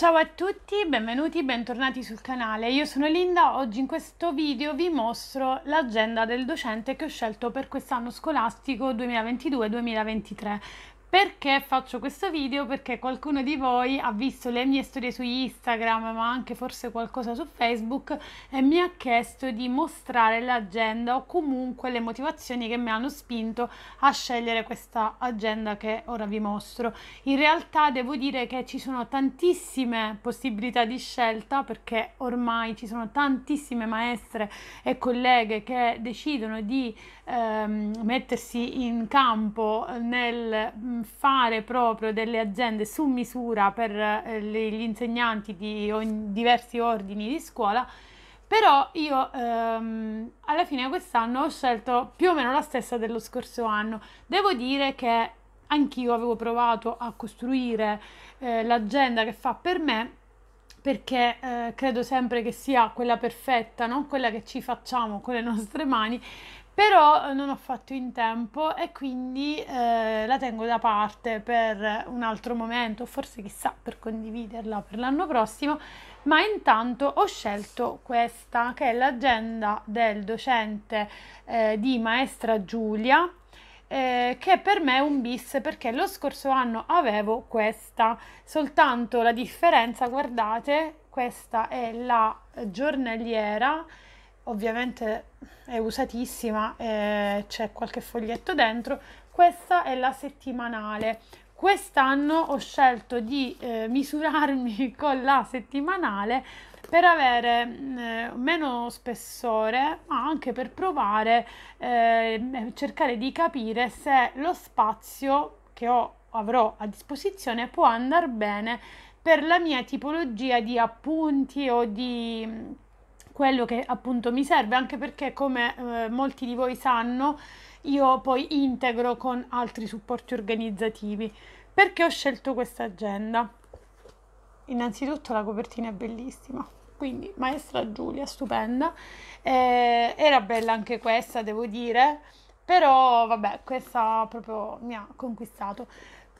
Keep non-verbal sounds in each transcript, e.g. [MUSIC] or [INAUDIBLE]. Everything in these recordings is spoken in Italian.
Ciao a tutti, benvenuti, bentornati sul canale. Io sono Linda, oggi in questo video vi mostro l'agenda del docente che ho scelto per quest'anno scolastico 2022-2023. Perché faccio questo video? Perché qualcuno di voi ha visto le mie storie su Instagram, ma anche forse qualcosa su Facebook e mi ha chiesto di mostrare l'agenda o comunque le motivazioni che mi hanno spinto a scegliere questa agenda che ora vi mostro. In realtà devo dire che ci sono tantissime possibilità di scelta perché ormai ci sono tantissime maestre e colleghe che decidono di ehm, mettersi in campo nel fare proprio delle aziende su misura per eh, gli insegnanti di ogni, diversi ordini di scuola però io ehm, alla fine quest'anno ho scelto più o meno la stessa dello scorso anno. Devo dire che anch'io avevo provato a costruire eh, l'agenda che fa per me perché eh, credo sempre che sia quella perfetta, non quella che ci facciamo con le nostre mani, però eh, non ho fatto in tempo e quindi eh, la tengo da parte per un altro momento, forse chissà per condividerla per l'anno prossimo, ma intanto ho scelto questa che è l'agenda del docente eh, di maestra Giulia. Eh, che per me è un bis perché lo scorso anno avevo questa, soltanto la differenza, guardate, questa è la giornaliera ovviamente è usatissima, eh, c'è qualche foglietto dentro. Questa è la settimanale. Quest'anno ho scelto di eh, misurarmi [LAUGHS] con la settimanale per avere eh, meno spessore, ma anche per provare, eh, cercare di capire se lo spazio che ho, avrò a disposizione può andare bene per la mia tipologia di appunti o di quello che appunto mi serve, anche perché come eh, molti di voi sanno, io poi integro con altri supporti organizzativi. Perché ho scelto questa agenda? Innanzitutto la copertina è bellissima, quindi maestra Giulia, stupenda. Eh, era bella anche questa, devo dire, però vabbè, questa proprio mi ha conquistato.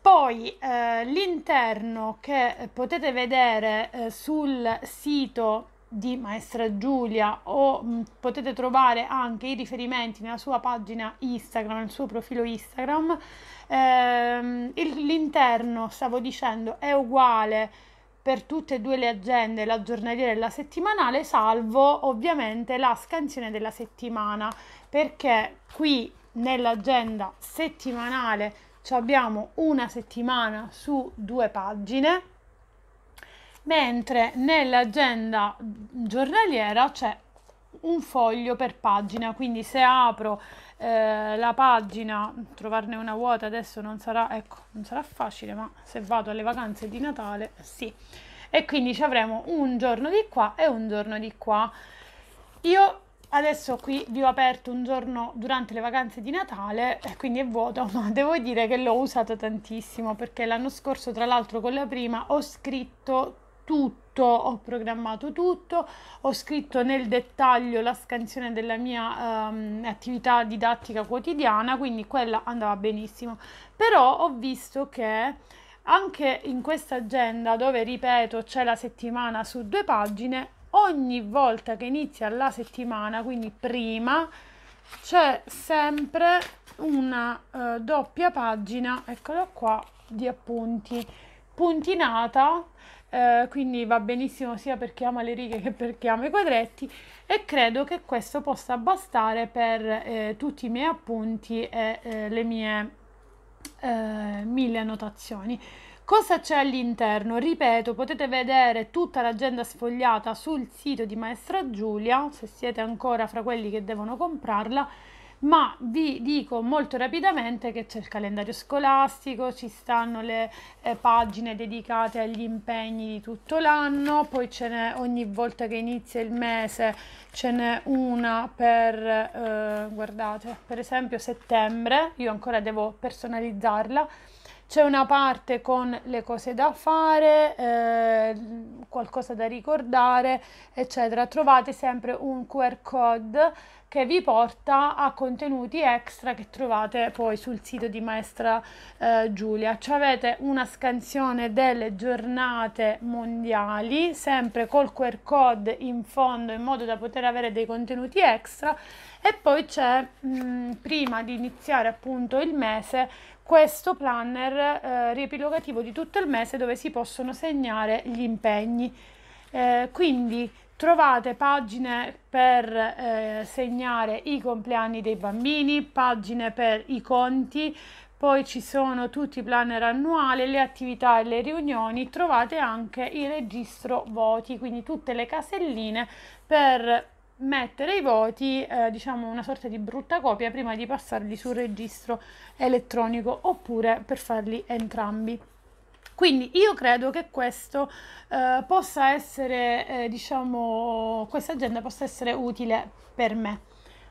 Poi eh, l'interno che potete vedere eh, sul sito di Maestra Giulia o mh, potete trovare anche i riferimenti nella sua pagina Instagram, nel suo profilo Instagram. Ehm, il, l'interno, stavo dicendo, è uguale per tutte e due le agende, la giornaliera e la settimanale, salvo ovviamente la scansione della settimana, perché qui nell'agenda settimanale abbiamo una settimana su due pagine mentre nell'agenda giornaliera c'è un foglio per pagina, quindi se apro eh, la pagina, trovarne una vuota adesso non sarà, ecco, non sarà facile, ma se vado alle vacanze di Natale, sì. E quindi ci avremo un giorno di qua e un giorno di qua. Io adesso qui vi ho aperto un giorno durante le vacanze di Natale e quindi è vuoto, [LAUGHS] ma devo dire che l'ho usato tantissimo perché l'anno scorso, tra l'altro con la prima, ho scritto tutto, ho programmato tutto, ho scritto nel dettaglio la scansione della mia um, attività didattica quotidiana, quindi quella andava benissimo. Però ho visto che anche in questa agenda dove ripeto c'è la settimana su due pagine, ogni volta che inizia la settimana, quindi prima, c'è sempre una uh, doppia pagina, eccola qua, di appunti puntinata eh, quindi va benissimo sia per chi ama le righe che per chi ama i quadretti e credo che questo possa bastare per eh, tutti i miei appunti e eh, le mie eh, mille annotazioni. Cosa c'è all'interno? Ripeto, potete vedere tutta l'agenda sfogliata sul sito di Maestra Giulia, se siete ancora fra quelli che devono comprarla ma vi dico molto rapidamente che c'è il calendario scolastico, ci stanno le eh, pagine dedicate agli impegni di tutto l'anno, poi ce n'è ogni volta che inizia il mese ce n'è una per, eh, guardate, per esempio settembre, io ancora devo personalizzarla, c'è una parte con le cose da fare, eh, qualcosa da ricordare, eccetera. Trovate sempre un QR code che vi porta a contenuti extra che trovate poi sul sito di Maestra eh, Giulia. Cioè avete una scansione delle giornate mondiali, sempre col QR code in fondo in modo da poter avere dei contenuti extra e poi c'è mh, prima di iniziare appunto il mese questo planner eh, riepilogativo di tutto il mese dove si possono segnare gli impegni. Eh, quindi Trovate pagine per eh, segnare i compleanni dei bambini, pagine per i conti, poi ci sono tutti i planner annuali, le attività e le riunioni, trovate anche il registro voti, quindi tutte le caselline per mettere i voti, eh, diciamo una sorta di brutta copia prima di passarli sul registro elettronico oppure per farli entrambi. Quindi io credo che questo eh, possa essere, eh, diciamo, questa agenda possa essere utile per me.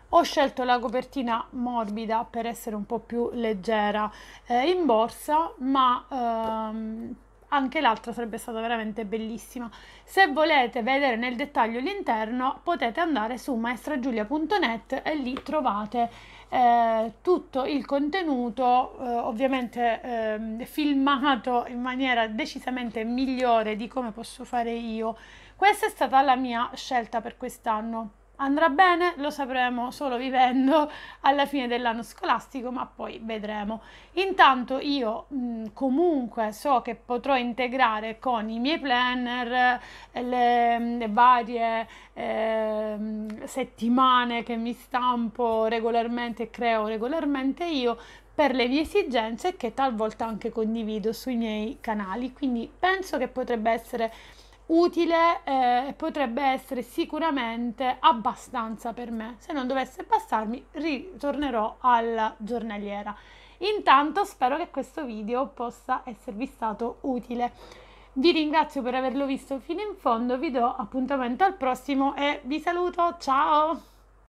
Ho scelto la copertina morbida per essere un po' più leggera eh, in borsa, ma ehm, anche l'altra sarebbe stata veramente bellissima. Se volete vedere nel dettaglio l'interno potete andare su maestragiulia.net e lì trovate eh, tutto il contenuto eh, ovviamente eh, filmato in maniera decisamente migliore di come posso fare io. Questa è stata la mia scelta per quest'anno. Andrà bene? Lo sapremo solo vivendo alla fine dell'anno scolastico, ma poi vedremo. Intanto io mh, comunque so che potrò integrare con i miei planner le, le varie eh, settimane che mi stampo regolarmente e creo regolarmente io per le mie esigenze che talvolta anche condivido sui miei canali. Quindi penso che potrebbe essere utile eh, potrebbe essere sicuramente abbastanza per me. Se non dovesse bastarmi, ritornerò alla giornaliera. Intanto spero che questo video possa esservi stato utile. Vi ringrazio per averlo visto fino in fondo, vi do appuntamento al prossimo e vi saluto, ciao!